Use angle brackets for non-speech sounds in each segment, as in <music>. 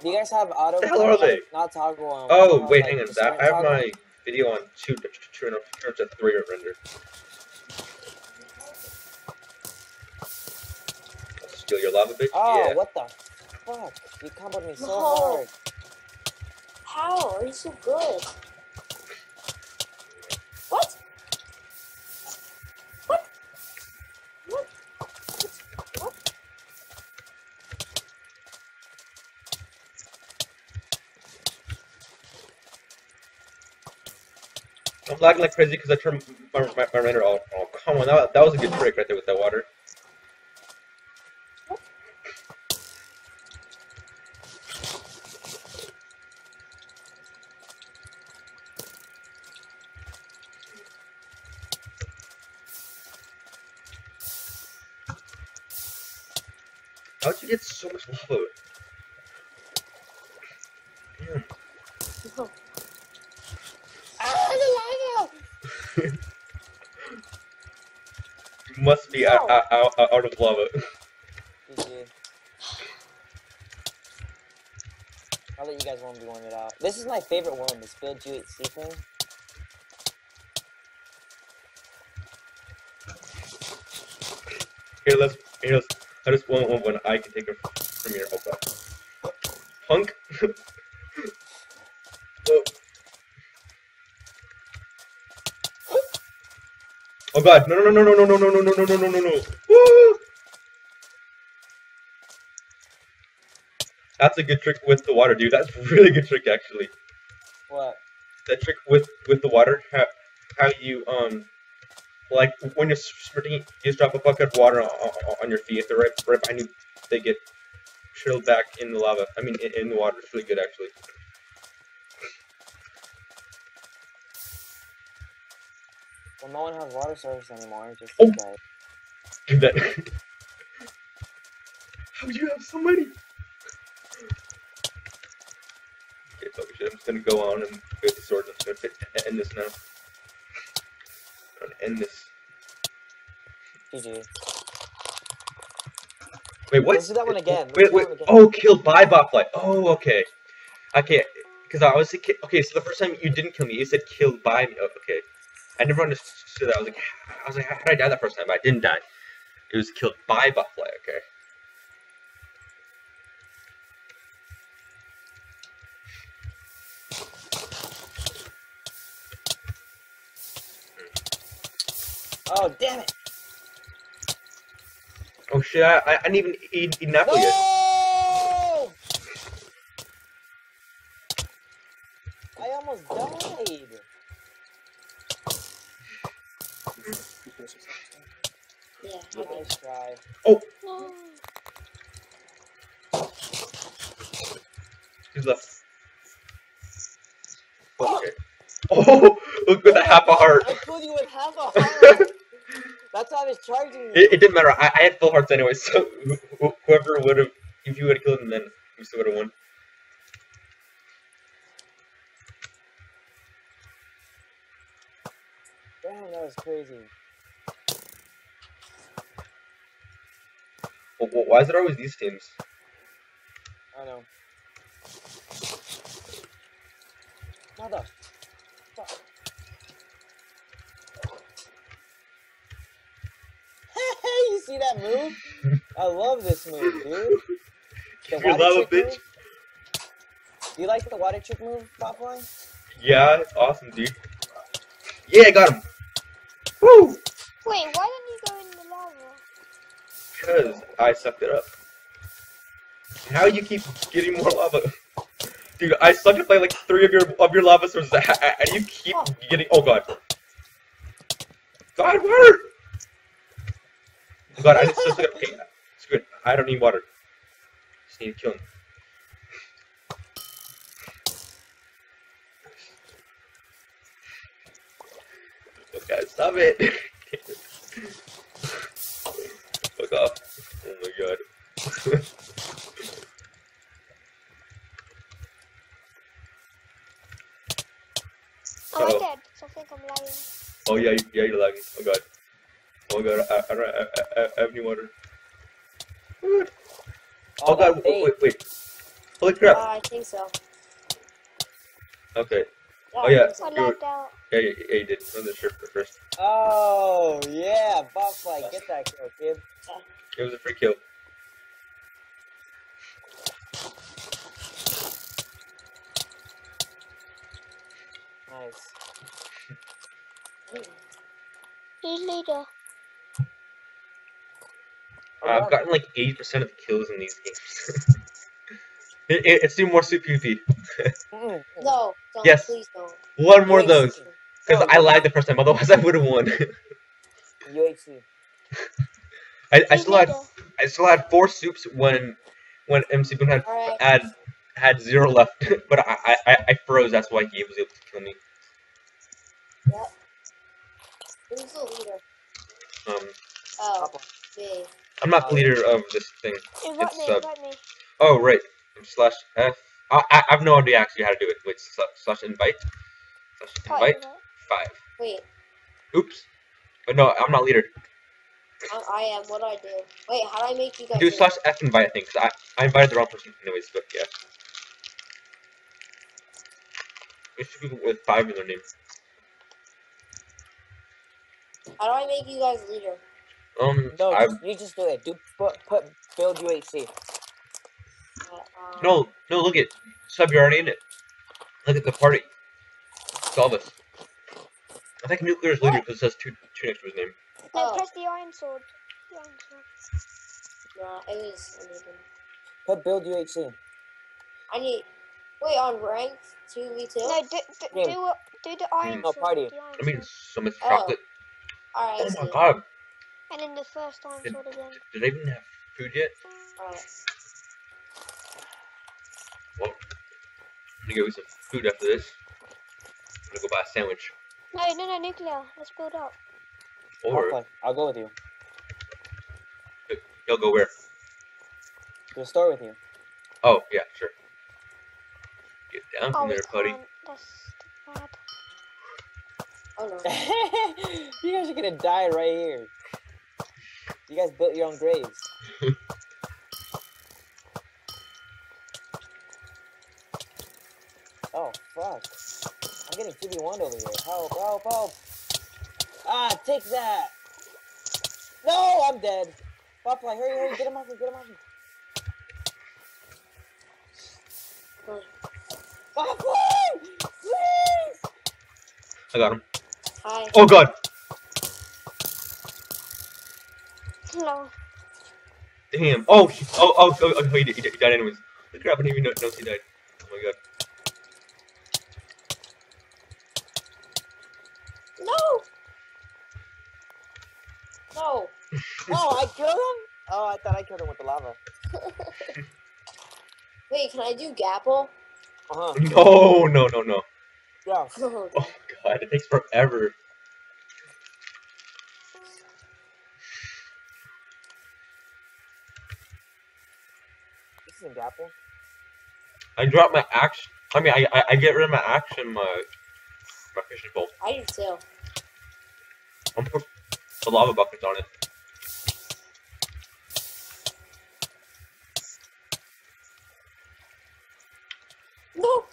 Do you guys have auto? The hell are they? Not toggle. Um, Oh uh, wait, like hang on. That, I have toggle? my video on two two two and a turns at three render. I'll steal your lava bitch. Oh, yeah. what the fuck? You comboed me so No. hard. How are you so good? What? What? Lagging like crazy because I turned my, my, my render off. Oh come on, that, that was a good trick right there with that water. How'd you get so much lava? See, I, I, I would have loved it. GG. I'll let you guys 1v1 it out. This is my favorite one, this build UHC thing. Here, let's, here, let's, I just want one when I can take her from here. Okay. Punk? <laughs> oh god, no no no no no no no no no no no no no no. Woo! That's a good trick with the water, dude. That's a really good trick actually. What? That trick with with the water, how how you um like when you're sprinting, you just drop a bucket of water on, on, on your feet. If they're right, right behind you, they get chilled back in the lava. I mean, in, in the water. It's really good, actually. Well, no one has water service anymore. Just Oh. guys. Do that. How do you have so many? Okay, fuck shit. I'm just gonna go on and get the sword. I'm just gonna end this now. I'm gonna end this. GG. Wait, what? Let's do that one again. Let's Wait, wait. again. Oh, killed by botfly. Oh, okay. Okay, because I was. Okay, so the first time you didn't kill me, you said killed by me. Oh, okay. I never understood that. I was like, I was like, how did I die that first time? I didn't die. It was killed by botfly. Okay. Oh, damn it! Oh shit! I, I didn't even eat, eat an apple yet. No! I almost died. Oh. Yeah, okay. Nice try. No. Who's left? Okay. Oh. <laughs> oh, look at the half a heart. I killed you with half a heart. <laughs> That's how I was charging you. It, it didn't matter. I, I had full hearts anyway, so wh- wh- whoever would have, if you would have killed him, then you still would have won. Damn, that was crazy. Well, well, why is it always these teams? I know. Mother. Fuck. Hey, <laughs> you see that move? I love this move, dude. The <laughs> Give your water bitch. move? Do you like the water trick move, Botfly? Yeah, it's awesome, dude. Yeah, I got him. Woo! Wait, why didn't you go in the lava? Because I sucked it up. How you keep getting more lava? Dude, I sucked up like, like three of your of your lava sources, and you keep getting. Oh god. God, water! Oh god, I just, just got okay. Screw it. I don't need water. Just need to kill him. God, stop it! <laughs> god. Oh, Uh-oh. I'm dead. So I think I'm lying. Oh yeah, yeah, you're lagging. Oh god. Oh god, I, I, don't- I, I, I have any water. Oh All god, that wait, wait, wait. Holy crap. Uh, I think so. Okay. Yeah, Oh, yeah. I You lagged out. Yeah, yeah, yeah, you did. On the shirt first. Oh yeah, Botfly, get that kill, kid. It was a free kill. Nice. Who's leader? Uh, I've gotten like 80% of the kills in these games. <laughs> it, it, it's doing more super PvP. Mm-mm. No, don't. Yes. Please don't. One more of those. Because No, I no. lagged the first time, otherwise I would have won. <laughs> UHC. I, I still had? I still had four soups when when NcBoom had Alright. had had zero left, <laughs> but I, I I- I froze. That's why he was able to kill me. Who's the leader? Um, Oh, me. I'm not the leader of this thing. Invite It's, me, uh, me. Oh right, slash F. I I I have no idea actually how to do it. Wait, slash, slash invite. Slash Part invite invite. five. Wait, Oops. But no, I'm not leader. I, I am. What do I do? Wait, how do I make you guys? Do slash F invite, I think, 'cause I, I invited the wrong person anyways, but yeah. There's two people with five in their name. How do I make you guys leader? Um, No, I, just, you just do it. Do put put build UHC. Uh, um, no, no, look at, Sub, you're already in it. Look at the party. It's all this. I think Nuklear is leader because it says two, two next to his name. No, Oh. press the iron sword. The iron sword. No, it was. I need. Put build UHC. I need. Wait, on ranked two v two. No, do, do, do, what- do the iron No, party. The I mean, sword. so much Oh. chocolate. All right. Oh my god. And then the first iron Did- sword again. Did they even have food yet? All right. Well, I'm gonna go eat some food after this. I'm gonna go buy a sandwich. No, no, no, Nuklear. Let's build up. Or, Botfly, I'll go with you. he'll go where? We'll start with you. Oh, yeah, sure. Get down from we there, buddy. can't. That's bad. Oh no. <laughs> you guys are gonna die right here. You guys built your own graves. <laughs> oh fuck! I'm getting 2v1 over here. Help! Help! Help! Ah, take that! No, I'm dead. Botfly, hurry, hurry, get him off me, get him off me. Botfly, please! I got him. Hi. Oh god! No. Damn. Oh, sh- oh, oh, oh, oh he, he, he died anyways. Look crap, I didn't even notice he died. Oh my god. No. No. <laughs> Oh, I killed him? Oh, I thought I killed him with the lava. <laughs> Wait, can I do Gapple? Uh-huh. No, no, no, no. Yeah. <laughs> Oh god, it takes forever. This isn't Gapple. I drop my axe. I mean, I, I, I get rid of my axe and my, my fishing pole. I do too. I'm put the lava buckets on it. No.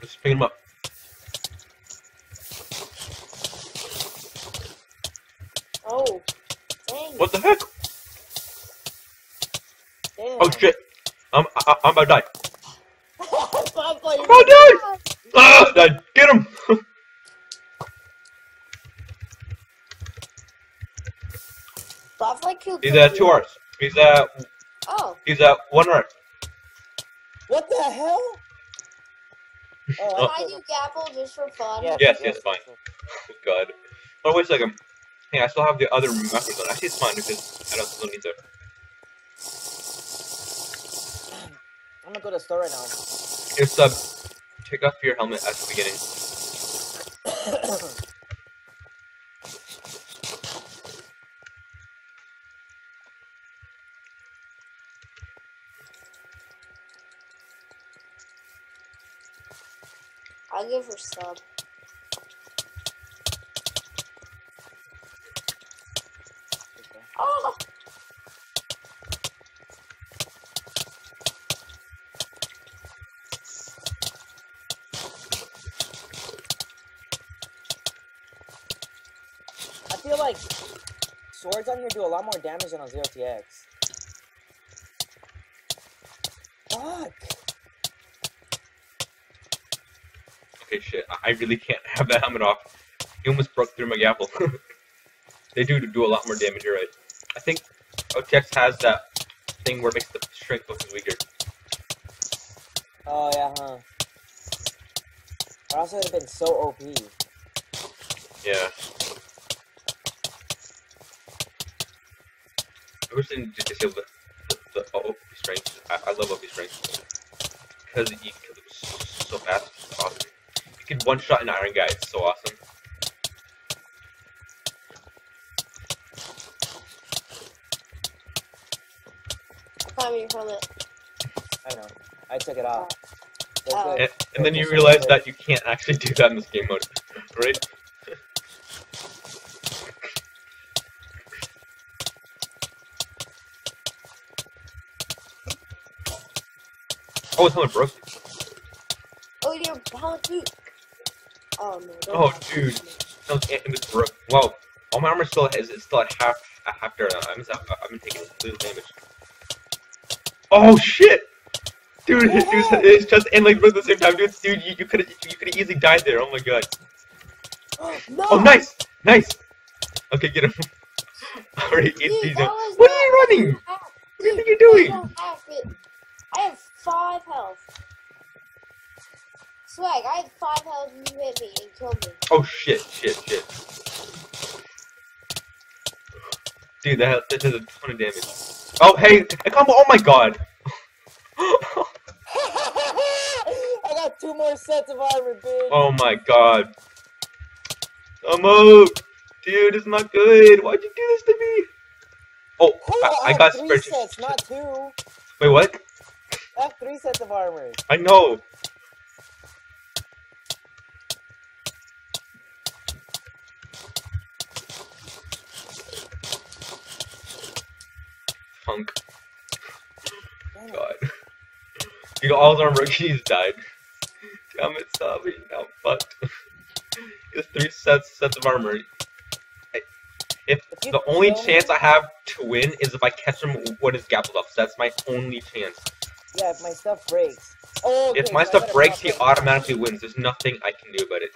Just pick them up. Oh. Dang. What the heck? Damn. Oh shit! I'm I, <laughs> I'm about to die. I'm about to die! Ah, died. Get him! Bobfly killed. He's at two Cookie. Hearts. He's at Oh. he's at one heart. What the hell? Oh, Can I I do him. Gapple just for fun? Yes, yes, fine. Oh god. Oh wait a second. Hey, I still have the other macros on. Actually, it's fine because I don't still need to. I'm gonna go to the store right now. It's uh, take off your helmet at the beginning. I give her sub. Okay. Oh! I feel like swords on here do a lot more damage than on 0TX. Fuck! Okay, shit. I- really can't have that helmet off. He almost broke through my gavel. <laughs> they do do a lot more damage, you're right. I think 0TX has that thing where it makes the strength looking weaker. Oh yeah, huh? Or else it would have been so OP. Yeah. I wish they didn't just disable the, the, the OP strength. I, I love OP strength. Because you kill them s- so fast. It's can one shot an Iron Guy. It's so awesome. Find me your helmet. I know. I took it off. Oh. And, and then you realize that you can't actually do that in this game mode. <laughs> Right? Oh, his helmet broke. Oh, your helmet too. Oh no. Oh, dude. No, it it was broke. Well, all my armor still is it's still at half there. I'm I've been taking little damage. Oh shit! Dude, it, was, it's just and like broke at the same time, dude. Dude, you, you could you could easily died there. Oh my god. no. Oh, nice, nice. Okay, get him. Alright, Dude, it's easy. What are you running? What do you think you're doing? I don't have it. I have five health. Swag, I had five health and you hit me and killed me. Oh shit, shit, shit. Dude, that, that does a ton of damage. Oh, hey, a combo. Oh my god. <laughs> I got two more sets of armor, bitch. oh my god. I'm out. Dude, it's not good. Why'd you do this to me? Oh, Cool, I, I have got three sets, not two. Wait, what? I have three sets of armor. I know. Punk. God. Dude, all his armor rookies died. Damn it, Sabi. Now fucked. He has three sets sets of armor. I- If the only chance I have to win is if I catch him when his gap is off. That's my only chance. Yeah, if my stuff breaks. Oh, okay, If my so stuff breaks, he automatically wins. There's nothing I can do about it.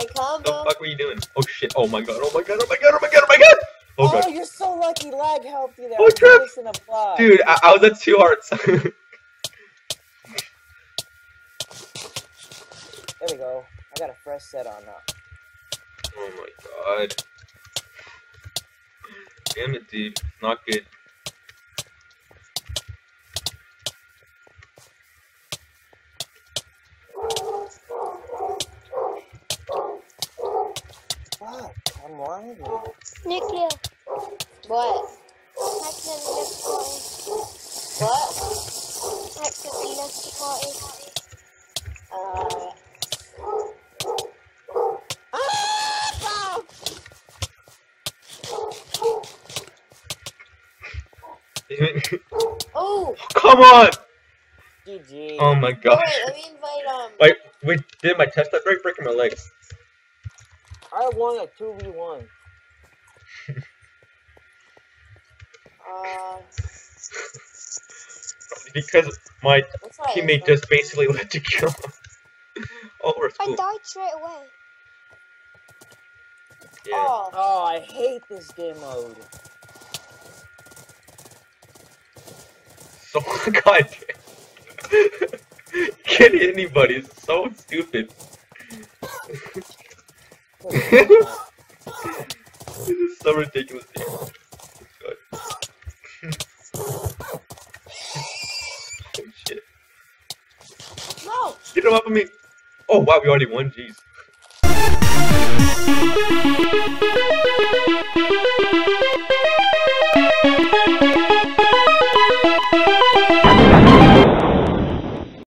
Like The combo. fuck were you doing? Oh shit! Oh my god! Oh my god! Oh my god! Oh my god! Oh my god! Oh Oh, god! you're so lucky. Lag helped you there. Oh, crap. missing a block. Dude, I, I was at two hearts. <laughs> There we go. I got a fresh set on now. oh my god! Damn it, dude! Not good. Fuck, I'm lying. Nuklear. What? Accidentally left party. What? Accidentally left the party. Uh, oh! Come on! GG. Oh my god! wait, let me invite, um... Wait, wait, did my test that break breaking my legs? I won a 2v1. Uh, Because my let's try this teammate just basically let you kill him. <laughs> oh, we're I died straight away. Yeah. Oh, Oh, I hate this game mode. So <laughs> god damn. <laughs> Can't hit anybody. It's so stupid. This is so ridiculous. Oh no! Get him up on me. Oh wow, we already won. Jeez.